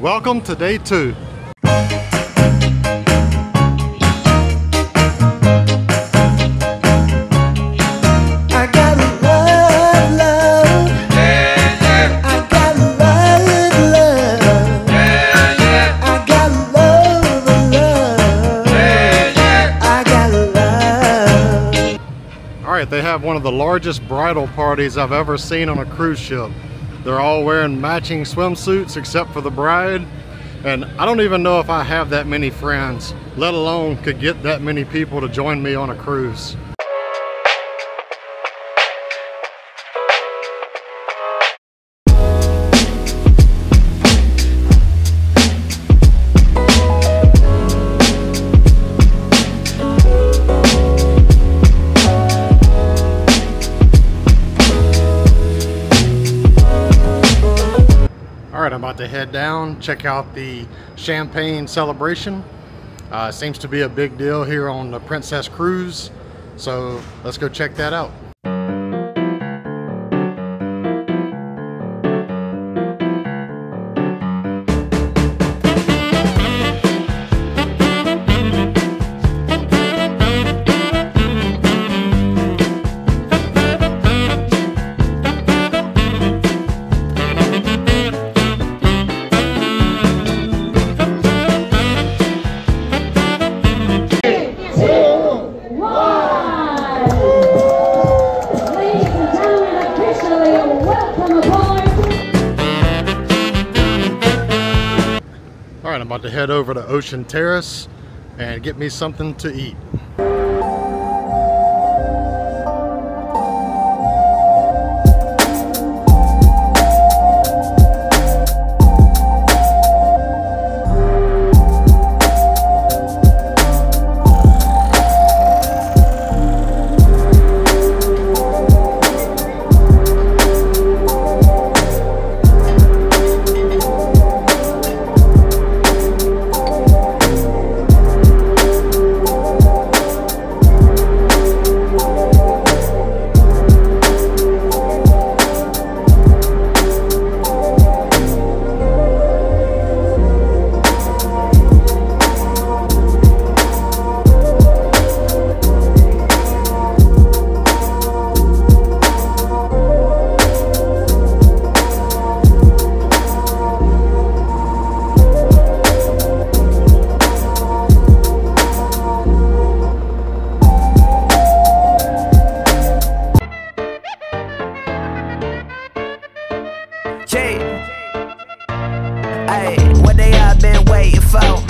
Welcome to day two. I got love, love. I got love, love. I got love, love. I got love. All right, they have one of the largest bridal parties I've ever seen on a cruise ship. They're all wearing matching swimsuits except for the bride. And I don't even know if I have that many friends, let alone could get that many people to join me on a cruise. All right, I'm about to head down, check out the champagne celebration. Uh, seems to be a big deal here on the Princess Cruise. So let's go check that out. All right, I'm about to head over to Ocean Terrace and get me something to eat. J. Hey, what they all been waiting for?